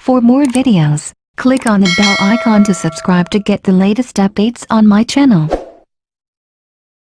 For more videos, click on the bell icon to subscribe to get the latest updates on my channel.